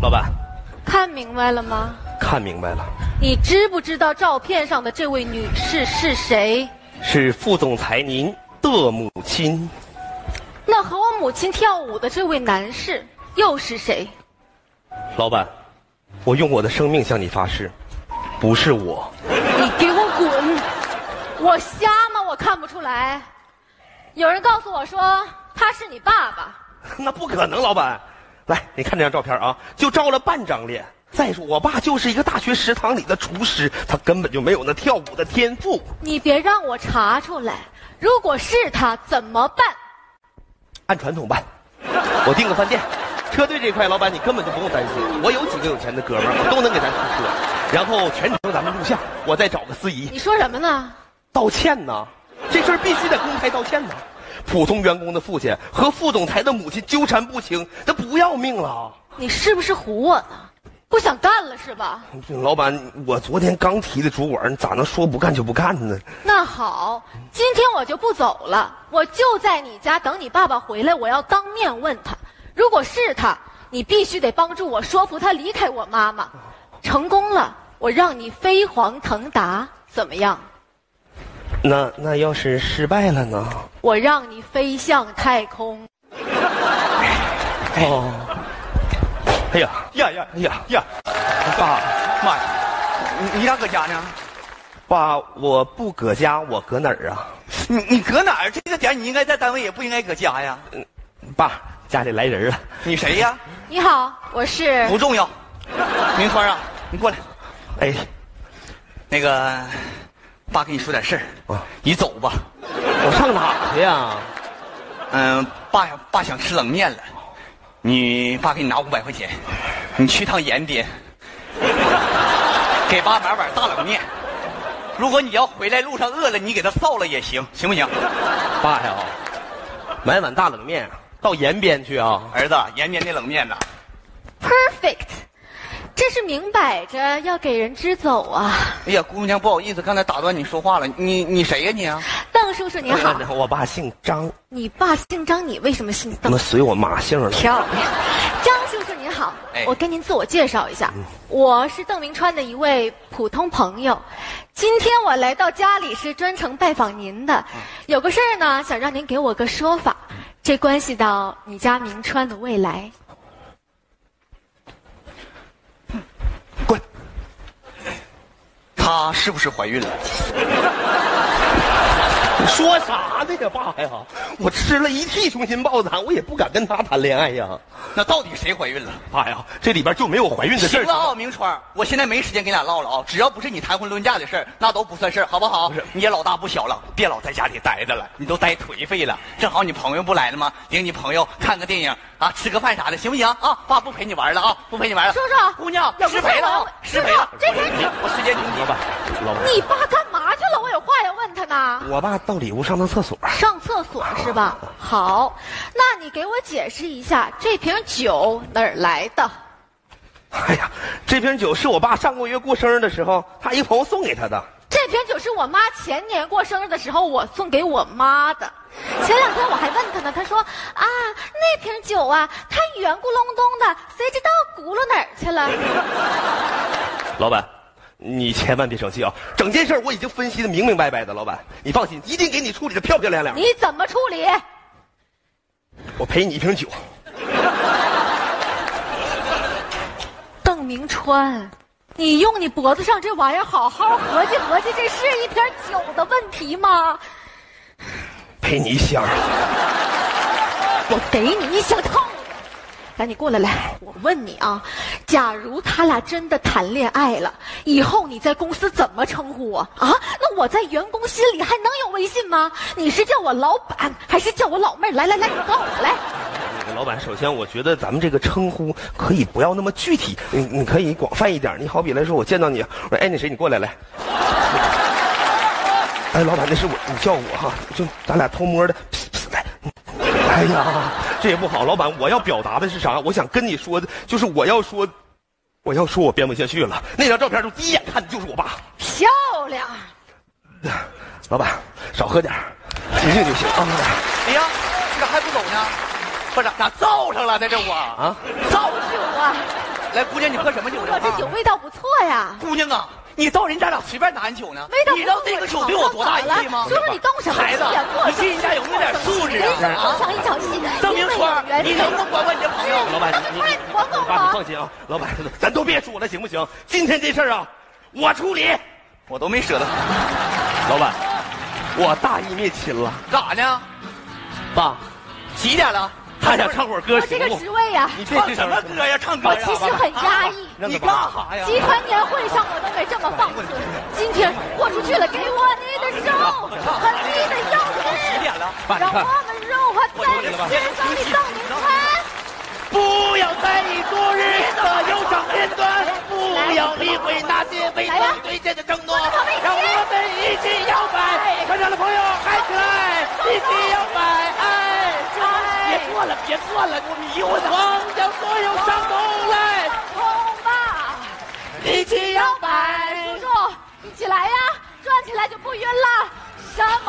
老板，看明白了吗？看明白了，你知不知道照片上的这位女士是谁？是副总裁您的母亲。那和我母亲跳舞的这位男士又是谁？老板，我用我的生命向你发誓，不是我。你给我滚！我瞎吗？我看不出来。有人告诉我说他是你爸爸。那不可能，老板。来，你看这张照片啊，就照了半张脸。再说，我爸就是一个大学食堂里的厨师，他根本就没有那跳舞的天赋。你别让我查出来，如果是他怎么办？按传统办，我订个饭店。车队这块，老板你根本就不用担心，我有几个有钱的哥们儿，我都能给咱出车。然后全程咱们录像，我再找个司仪。你说什么呢？道歉呢？这事儿必须得公开道歉呢。普通员工的父亲和副总裁的母亲纠缠不清，他不要命了。你是不是唬我呢？不想干了是吧？老板，我昨天刚提的主管，你咋能说不干就不干呢？那好，今天我就不走了，我就在你家等你爸爸回来，我要当面问他。如果是他，你必须得帮助我说服他离开我妈妈。成功了，我让你飞黄腾达，怎么样？那那要是失败了呢？我让你飞向太空。哦，哎呀呀呀哎呀呀！爸妈呀，你你咋搁家呢？爸，我不搁家，我搁哪儿啊？你你搁哪儿？这个点你应该在单位，也不应该搁家呀。爸，家里来人了。你谁呀？你好，我是不重要。明川啊，你过来。哎，那个，爸跟你说点事儿啊你走吧。我上哪去呀？嗯，爸呀，爸想吃冷面了。你爸给你拿五百块钱，你去趟延边，给爸买碗大冷面。如果你要回来路上饿了，你给他臊了也行，行不行？爸呀，买碗大冷面到延边去啊？儿子，延边那冷面呐，perfect，这是明摆着要给人支走啊！哎呀，姑娘，不好意思，刚才打断你说话了。你你谁呀你啊？邓叔叔您好，我爸姓张，你爸姓张，你为什么姓邓怎么？随我妈姓了？漂亮，张叔叔您好，哎我跟您自我介绍一下，我是邓明川的一位普通朋友。今天我来到家里是专程拜访您的，有个事儿呢，想让您给我个说法，这关系到你家明川的未来。她是不是怀孕了？你说啥呢呀，爸呀？我吃了一屉雄心豹子胆，我也不敢跟他谈恋爱呀。那到底谁怀孕了？爸呀，这里边就没有怀孕的事儿。行了啊，明川，我现在没时间跟你俩唠了啊！只要不是你谈婚论嫁的事儿，那都不算事儿，好不好？不是你也老大不小了，别老在家里待着了，你都待颓废了。正好你朋友不来了吗？领你朋友看个电影啊，吃个饭啥的，行不行啊？爸不陪你玩了啊，不陪你玩了。叔叔姑娘，失陪了失陪了。这边我时间紧急老板，老板，你爸干嘛去了？我有话要问他呢。我爸到里屋上趟厕所。上厕所是吧？好，那你给我解释一下这瓶酒哪儿来的？哎呀，这瓶酒是我爸上个月过生日的时候，他一个朋友送给他的。这瓶酒是我妈前年过生日的时候我送给我妈的。前两天我还问他呢，他说啊，那瓶酒啊，它圆咕隆咚的，谁知道轱辘哪儿去了？老板，你千万别生气啊！整件事我已经分析的明明白白的，老板，你放心，一定给你处理的漂漂亮亮。你怎么处理？我赔你一瓶酒。邓明川，你用你脖子上这玩意儿好好合计合计，这是一瓶酒的问题吗？赔你一箱。我给你一箱套。赶紧过来来，我问你啊，假如他俩真的谈恋爱了，以后你在公司怎么称呼我啊？那我在员工心里还能有微信吗？你是叫我老板，还是叫我老妹儿？来来来，你告我来。老板，首先我觉得咱们这个称呼可以不要那么具体，你你可以广泛一点。你好比来说，我见到你，我说哎那谁，你过来来。哎，老板，那是我，你叫我哈，就咱俩偷摸的，来。哎呀，这也不好，老板，我要表达的是啥？我想跟你说的，就是我要说，我要说我编不下去了。那张照片，就第一眼看的就是我爸。漂亮，老板，少喝点儿尽兴就行啊。哎呀，你咋还不走呢？不是咋造上了呢？这我啊，造酒啊！来，姑娘，你喝什么酒呢？叔叔，这酒味道不错呀。姑娘啊，你到人家俩随便拿酒呢？没你知道这个酒对我多大意义吗？叔叔，你动什么孩子你进人家有没有点素质啊？就像一场戏，邓明川，你能不能管管你的朋友？老板，你快你管管老板，你放心啊，老板，咱都别说了，行不行？今天这事儿啊，我处理。我都没舍得。老板，我大义灭亲了，干啥呢？爸，几点了？他想唱会儿歌我这个？职位呀，你唱什么歌呀？唱歌我？其实很压抑。你干啥呀？集团年会上我都没这么放肆，今天豁出去了，给我你的手和你的腰肢，让我们融化在心上的邓明川。不要在意昨日的忧伤片段，不要理会那些未曾兑现的承诺，让我们一起摇摆。全场的朋友，嗨起来，一起摇摆，做了，别做了，你我忘掉所有伤痛来，冲吧，一起摇摆。叔叔，一起来呀，转起来就不晕了。什么？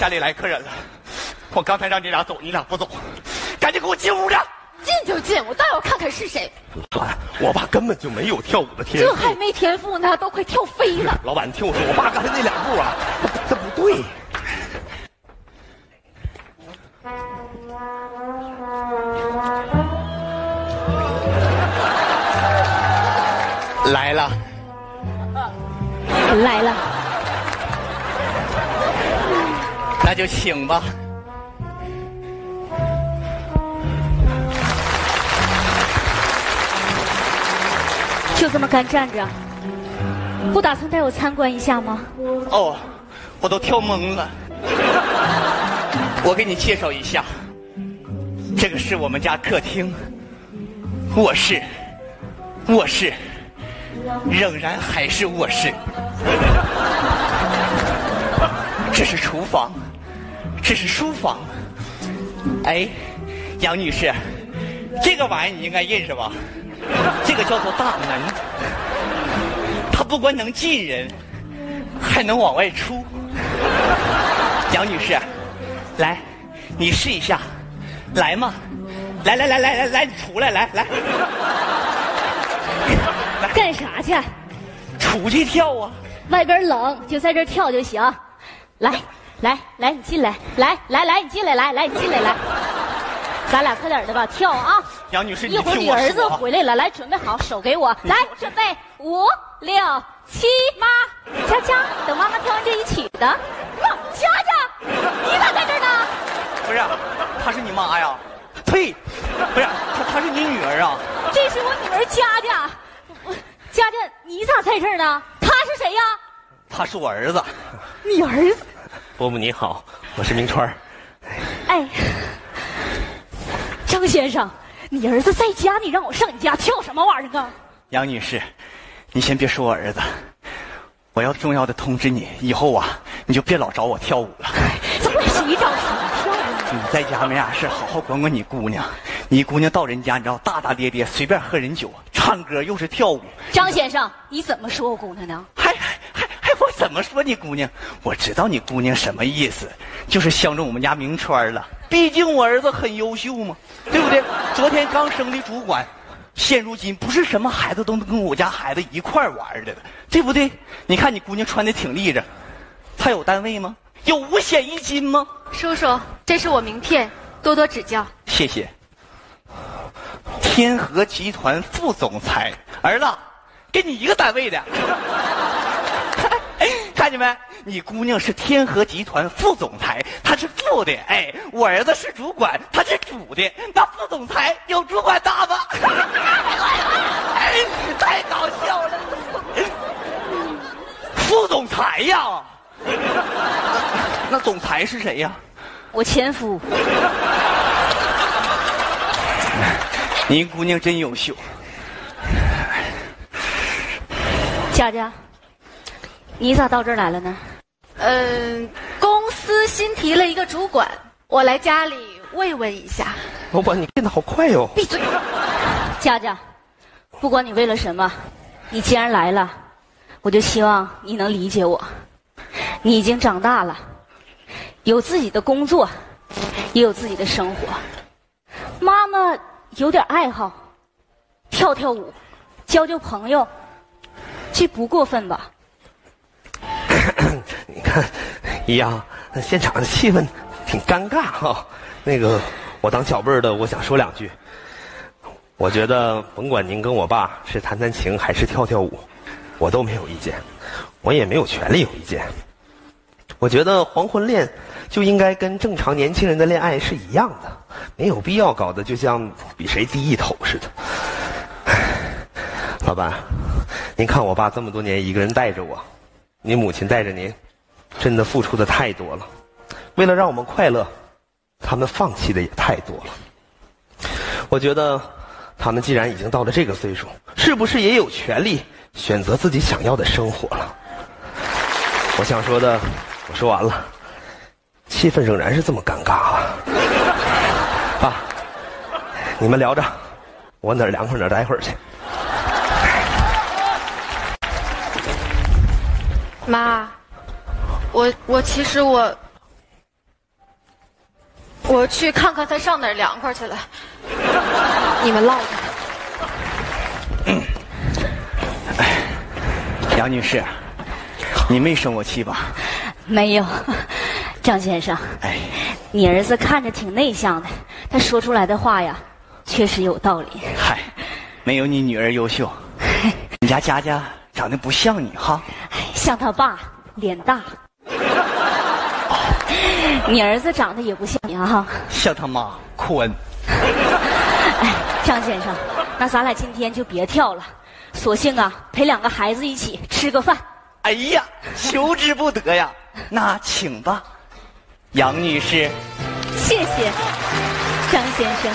家里来客人了，我刚才让你俩走，你俩不走，赶紧给我进屋去。进就进，我倒要看看是谁。老板，我爸根本就没有跳舞的天赋。这还没天赋呢，都快跳飞了。老板，你听我说，我爸刚才那两步啊，这不对。来了，来了，那就请吧。就这么干站着，不打算带我参观一下吗？哦，我都跳懵了。我给你介绍一下，这个是我们家客厅，卧室，卧室，仍然还是卧室。这是厨房，这是书房。哎，杨女士，这个玩意你应该认识吧？这个叫做大门，它不光能进人，还能往外出。杨女士，来，你试一下，来嘛，来来来来来来，你出来，来来，干啥去？出去跳啊！外边冷，就在这儿跳就行。来，来，来，你进来，来，来，来，你进来，来，来，你进来，来，咱俩快点的吧，跳啊！杨女士，一会儿你儿子回来了，来，准备好，手给我，来，准备，五六七，妈，佳佳，等妈妈跳完这一起的。哇，佳佳，你咋在这儿呢？不是，她是你妈呀？呸！不是，她她是你女儿啊？这是我女儿佳佳，佳佳，你咋在这儿呢？她是谁呀？她是我儿子。你儿子？伯母你好，我是明川儿。哎，张先生，你儿子在家，你让我上你家跳什么玩意儿啊？杨女士，你先别说我儿子，我要重要的通知你，以后啊，你就别老找我跳舞了。怎么谁找谁跳啊？你在家没啥事，好好管管你姑娘。你姑娘到人家，你知道大大咧咧，随便喝人酒，唱歌又是跳舞，张先生，你怎么说我姑娘呢？怎么说你姑娘？我知道你姑娘什么意思，就是相中我们家明川了。毕竟我儿子很优秀嘛，对不对？昨天刚升的主管，现如今不是什么孩子都能跟我家孩子一块玩的了，对不对？你看你姑娘穿的挺立正，她有单位吗？有五险一金吗？叔叔，这是我名片，多多指教。谢谢。天河集团副总裁，儿子，跟你一个单位的。看见没？你姑娘是天河集团副总裁，她是副的。哎，我儿子是主管，他是主的。那副总裁有主管大吗？哎太搞笑了！副总裁呀，那总裁是谁呀？我前夫，您姑娘真优秀。佳佳，你咋到这儿来了呢？嗯，公司新提了一个主管，我来家里慰问一下。老板，你变得好快哟、闭嘴！佳佳，不管你为了什么，你既然来了，我就希望你能理解我。你已经长大了，有自己的工作，也有自己的生活。妈妈有点爱好，跳跳舞，交交朋友，这不过分吧？你看，一样，现场的气氛挺尴尬哈、那个，我当小辈儿的，我想说两句。我觉得，甭管您跟我爸是弹弹琴还是跳跳舞，我都没有意见，我也没有权利有意见。我觉得黄昏恋就应该跟正常年轻人的恋爱是一样的，没有必要搞得就像比谁低一头似的。老板，您看我爸这么多年一个人带着我，您母亲带着您，真的付出的太多了。为了让我们快乐，他们放弃的也太多了。我觉得，他们既然已经到了这个岁数，是不是也有权利选择自己想要的生活了？我想说的，我说完了。气氛仍然是这么尴尬啊！啊，你们聊着，我哪儿凉快哪儿待会儿去。妈，我我其实我我去看看他上哪儿凉快去了。你们唠着。杨女士，你没生我气吧？没有，张先生，哎，你儿子看着挺内向的，他说出来的话呀，确实有道理。嗨，没有你女儿优秀。你家佳佳长得不像你哈。像他爸，脸大。你儿子长得也不像你啊！像他妈宽。哎，张先生，那咱俩今天就别跳了，索性啊陪两个孩子一起吃个饭。哎呀，求之不得呀！那请吧，杨女士。谢谢，张先生。